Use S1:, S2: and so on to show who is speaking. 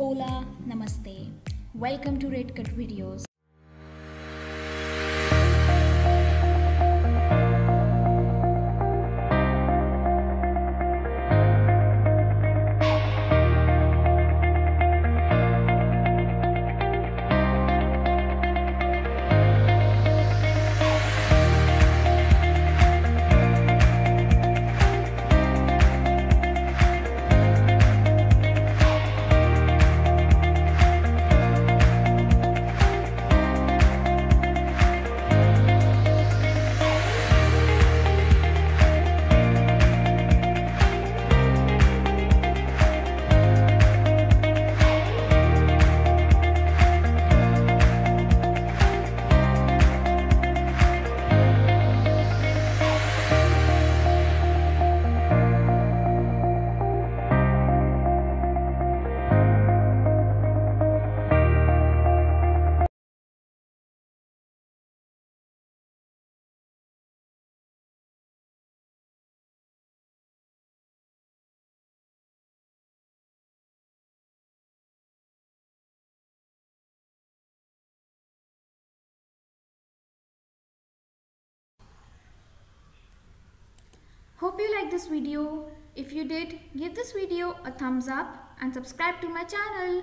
S1: Hola, Namaste. Welcome to Red Cut Videos. Hope you like this video. If you did, give this video a thumbs up and subscribe to my channel.